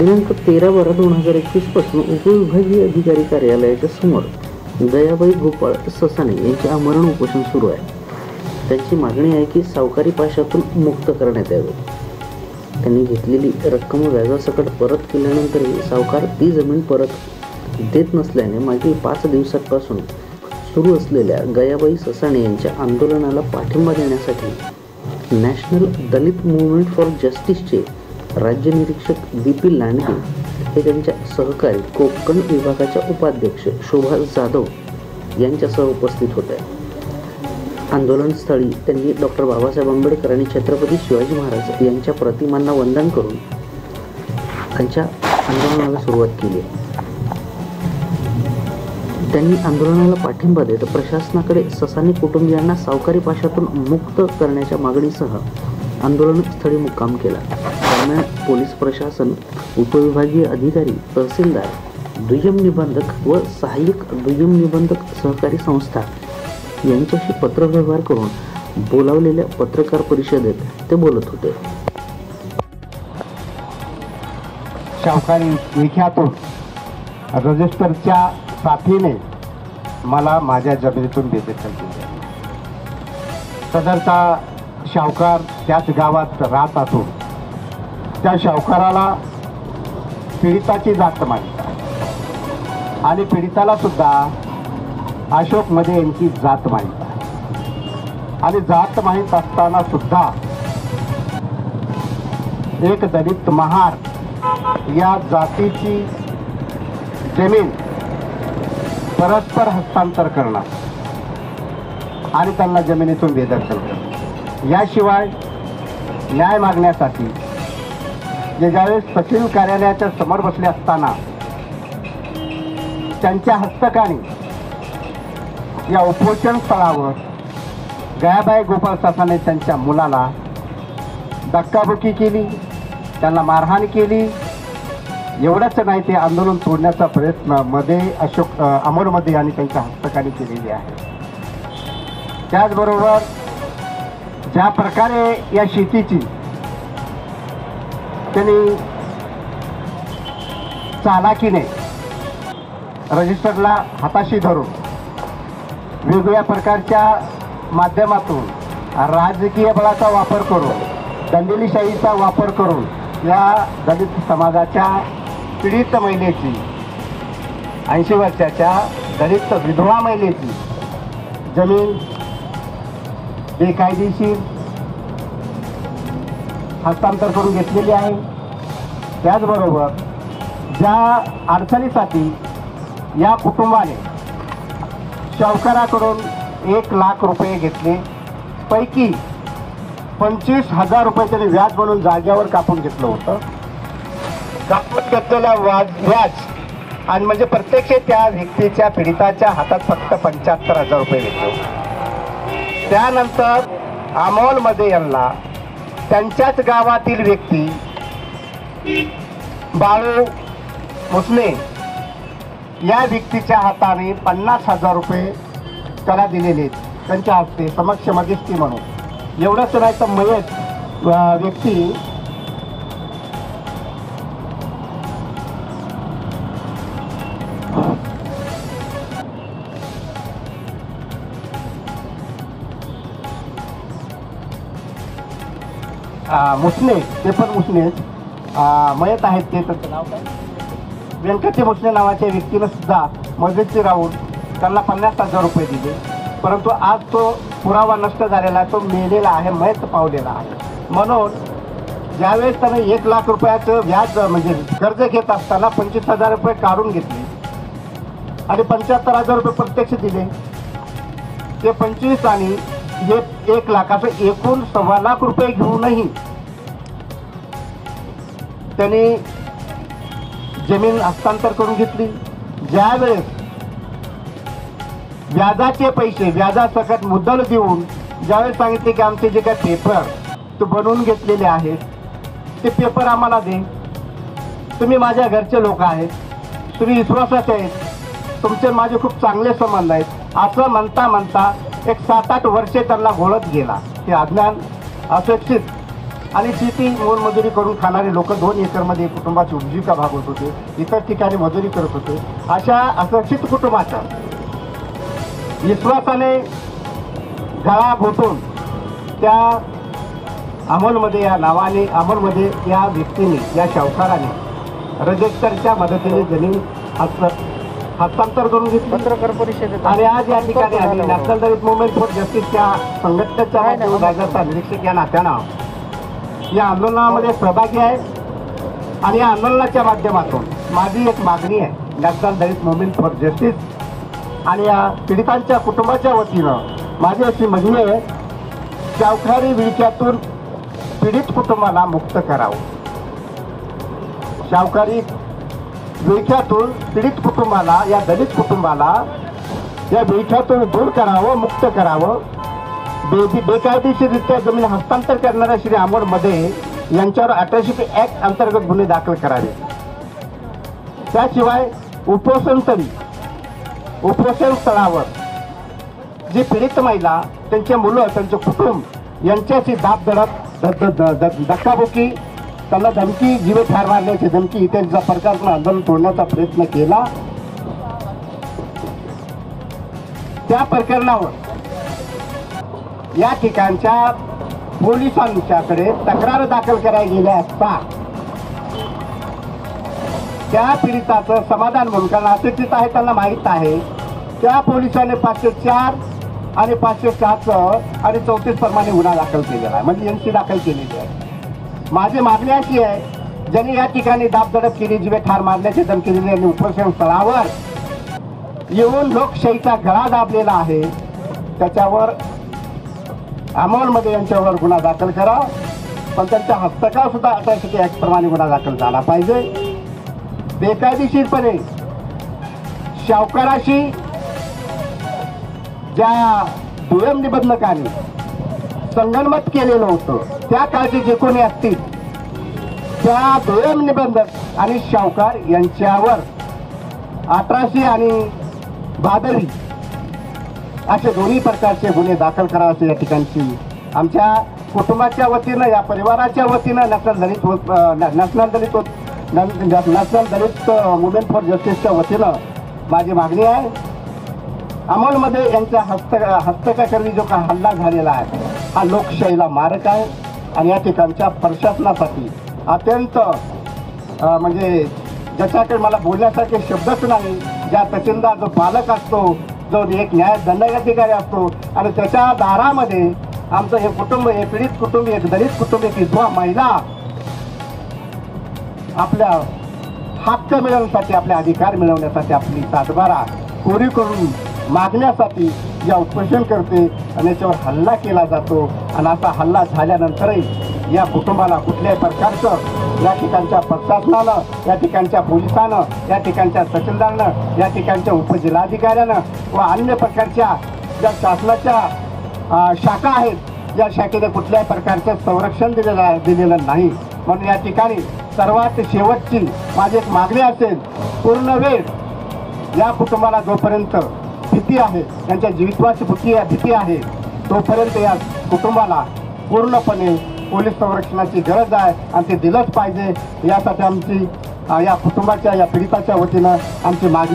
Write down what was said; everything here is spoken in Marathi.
दिनांक तेरा बारा दोन हजार एकवीसपासून उपविभागीय अधिकारी कार्यालयाच्या समोर दयाबाई गोपाळ ससाने यांचे आमरण उपोषण सुरू आहे. त्यांची मागणी आहे की सावकारी पाशातून मुक्त करण्यात यावे. त्यांनी घेतलेली रक्कम व्याजासकट परत केल्यानंतरही सावकार ती जमीन परत देत नसल्याने मागील पाच दिवसांपासून सुरू असलेल्या गयाबाई ससाणे यांच्या आंदोलनाला पाठिंबा देण्यासाठी नॅशनल दलित मुवमेंट फॉर जस्टिसचे राज्य निरीक्षक बी पी लांडगे हे त्यांच्या सहकारी कोकण विभागाच्या उपाध्यक्ष शोभा जाधव यांच्यासह उपस्थित होत्या आंदोलनस्थळी त्यांनी डॉक्टर बाबासाहेब आंबेडकर आणि छत्रपती शिवाजी महाराज यांच्या प्रतिमांना वंदन करून त्यांच्या आंदोलनाला सुरुवात केली. त्यांनी आंदोलनाला पाठिंबा देत प्रशासनाकडे ससानी कुटुंबियांना सावकारी पाशातून मुक्त करण्याच्या मागणीसह आंदोलनस्थळी मुक्काम केला. दरम्यान पोलीस प्रशासन उपविभागीय अधिकारी तहसीलदार दुय्यम निबंधक व सहाय्यक दुय्यम निबंधक सहकारी संस्था यांच्याशी पत्रव्यवहार करून बोलावलेल्या पत्रकार परिषदेत ते बोलत होते. शावकारी विख्यातून रजिस्टरच्या साथीने मला माझ्या जमिनीतून बेदखल केली. सदरचा शावकार त्याच गावात राहत असून त्या शावकाराला पीडिताची जात माहीत आणि पीडिताला सुद्धा अशोकमध्ये यांची जात माहीत आणि जात माहीत असताना सुद्धा एक दलित महार या जातीची जमीन परस्पर हस्तांतर करणं आणि त्यांना जमिनीतून बेदखल करणं याशिवाय न्याय मागण्यासाठी जे ज्यावेळेस सचिव कार्यालयाच्या समोर बसले असताना त्यांच्या हस्तकाने या उपोषण स्थळावर गयाबाई गोपाळ सासाने त्यांच्या मुलाला धक्काबुक्की केली त्यांना मारहाण केली. एवढंच नाही ते आंदोलन तोडण्याचा प्रयत्नमध्ये अशोक अमोलमध्ये आणि त्यांच्या हस्तकाने केलेली आहे. त्याचबरोबर ज्या प्रकारे या शेतीची त्यांनी चालाकीने रजिस्टरला हाताशी धरून वेगवेगळ्या प्रकारच्या माध्यमातून राजकीय बळाचा वापर करून दंडेलीशाहीचा वापर करून या दलित समाजाच्या पीडित महिलेची ऐंशी वर्षाच्या दलित विधवा महिलेची जमीन बेकायदेशीर हस्तांतर करून घेतलेली आहे. त्याचबरोबर ज्या अडचणीसाठी या कुटुंबाने सावकाराकडून एक लाख रुपये घेतले पैकी पंचवीस हजार रुपये त्याने व्याज म्हणून जाग्यावर कापून घेतलं होतं. कापून घेतलेला व्याज व्याज आणि म्हणजे प्रत्यक्ष त्या व्यक्तीच्या पीडिताच्या हातात फक्त पंच्याहत्तर हजार रुपये घेतले त्यानंतर अमोलमध्ये यांना त्यांच्याच गावातील व्यक्ती बाळू मुसले या व्यक्तीच्या हाताने पन्नास हजार रुपये त्याला दिलेले आहेत. त्यांच्या हस्ते समक्ष मध्यस्थी म्हणून एवढंच नाही तर मयत व्यक्ती मुसने ते पण मुसने. मयत आहेत ते त्याचं नाव काय? व्यंकटे मुसने नावाच्या व्यक्तीनं सुद्धा मध्यस्थी राहून त्यांना पन्नास हजार रुपये दिले. परंतु आज तो पुरावा नष्ट झालेला आहे तो मेलेला आहे मयत पावलेला आहे. म्हणून ज्यावेळेस त्याने एक लाख रुपयाचं व्याज म्हणजे कर्ज घेत असताना पंचवीस हजार रुपये काढून घेतले आणि पंच्याहत्तर हजार रुपये प्रत्यक्ष दिले ते पंचवीस आणि हे एक लाखाचं एकूण सव्वा लाख रुपये घेऊनही त्यांनी जमीन हस्तांतर करून घेतली. ज्यावेळेस व्याजाचे पैसे व्याजासकट मुद्दल देऊन ज्यावेळेस सांगितले की आमचे जे काय पेपर ते बनवून घेतलेले आहेत ते पेपर आम्हाला दे. तुम्ही माझ्या घरचे लोक आहेत. तुम्ही विश्वासाचे आहेत. तुमचे माझे खूप चांगले संबंध आहेत. असं म्हणता म्हणता एक सात आठ वर्षे त्यांना घोळत गेला. ते अज्ञान अशिक्षित आणि शेती मोलमजुरी करून खाणारे लोक दोन एकरमध्ये कुटुंबाची उपजीविका भागवत होते. इतर ठिकाणी मजुरी करत होते. अशा असुरक्षित कुटुंबाचा विश्वासाने गळा घोटून त्या अमोलमध्ये या नावाने अमोलमध्ये या व्यक्तीने या शावकाराने रजेक्टरच्या मदतीने जमीन हस्त हस्तांतर करून घेतली. पत्रकार परिषदेत आणि आज या ठिकाणी आम्ही नॅशनल दलित मुवमेंट फॉर जस्टिसच्या संघटनेच्या. राज्याचा निरीक्षक या नात्यानं. या आंदोलनामध्ये सहभागी आहे. आणि या आंदोलनाच्या माध्यमातून माझी एक मागणी आहे. National Dalit movement for justice आणि या पीडितांच्या कुटुंबाच्या वतीनं माझी अशी मागणी आहे शावखारी विळख्यातून पीडित कुटुंबाला मुक्त करावं. शावकारी विळख्यातून पीडित कुटुंबाला या दलित कुटुंबाला या विळख्यातून दूर करावं मुक्त करावं. बे बेकायदेशीररित्या जमीन हस्तांतर करणाऱ्या श्री आंबोडमध्ये यांच्यावर अठराशे ॲक्ट अंतर्गत गुन्हे दाखल करावे. त्याशिवाय उपोषणस्थळी तरी उपोषण स्थळावर जी पीडित महिला त्यांचे मुलं त्यांचे कुटुंब यांच्याशी दाब दडप द- त्यांना धमकी जीवे ठार मारण्याची धमकी इत्यादीचा प्रकारचं आंदोलन तोडण्याचा प्रयत्न केला. त्या प्रकरणावर या ठिकाणच्या पोलिसांच्याकडे तक्रार दाखल करायला गेल्या असता त्या पीडिताचं समाधान म्हणून कारण अशिक्षित आहे त्यांना माहीत आहे त्या पोलिसांनी पाचशे चार आणि पाचशे सहाचं आणि चौतीस प्रमाणे गुन्हा दाखल केलेला आहे. म्हणजे एन सी दाखल केलेली आहे. माझी मागणी अशी आहे ज्यांनी या ठिकाणी दाबदडप केली जिवे ठार मारण्याची धमकी दिली आणि उपोषण स्थळावर येऊन लोकशाहीचा गळा दाबलेला आहे त्याच्यावर अमोलमध्ये यांच्यावर गुन्हा दाखल करा. पण त्यांच्या हस्तकाव सुद्धा अठराशे ऍक्ट प्रमाणे गुन्हा दाखल झाला पाहिजे. बेकायदेशीरपणे शावकाराशी ज्या दुय्यम निबंधकांनी संगनमत केलेलं होतं. त्या काळचे जे कोणी असतील त्या दुय्यम निबंधक आणि शावकार यांच्यावर अठराशे आणि भादरी असे दोन्ही प्रकारचे गुन्हे दाखल करावे असे या ठिकाणची आमच्या कुटुंबाच्या वतीनं या परिवाराच्या वतीनं national Dalit national Dalit national Dalit movement for जस्टिसच्या वतीनं माझी मागणी आहे. अमोलमध्ये यांच्या हस्त हस्तकाकरणी जो का हल्ला झालेला आहे हा लोकशाहीला मारक आहे आणि या ठिकाणच्या प्रशासनासाठी अत्यंत म्हणजे ज्याच्याकडे मला बोलण्यासारखे शब्दच नाही ज्या तहसीलदार जो पालक असतो जो एक न्याय दंडाधिकारी असतो आणि त्याच्या दारामध्ये आमचं हे कुटुंब हे पीडित कुटुंब एक दलित कुटुंब एक विधवा महिला आपल्या हक्क मिळवण्यासाठी आपले अधिकार मिळवण्यासाठी आपली सातबारा कोरी करून मागण्यासाठी या उपोषण करते आणि याच्यावर हल्ला केला जातो. आणि असा हल्ला झाल्यानंतरही या कुटुंबाला कुठल्याही प्रकारचं या ठिकाणच्या प्रशासनानं या ठिकाणच्या पोलिसानं या ठिकाणच्या तहसीलदारनं या ठिकाणच्या उपजिल्हाधिकाऱ्यानं व अन्य प्रकारच्या ज्या शासनाच्या शाखा आहेत या शाखेने कुठल्याही प्रकारचं संरक्षण दिलेलं दिलेलं नाही. म्हणून या ठिकाणी सर्वात शेवटची माझी एक मागणी असेल पूर्ण वेळ या कुटुंबाला जोपर्यंत भीती आहे. त्यांच्या जीवितवाची भीती भीती आहे. तोपर्यंत या कुटुंबाला पूर्णपणे पोलीस संरक्षणाची गरज आहे आणि ते दिलंच पाहिजे. यासाठी आमची या कुटुंबाच्या या पीडिताच्या वतीनं आमची मागणी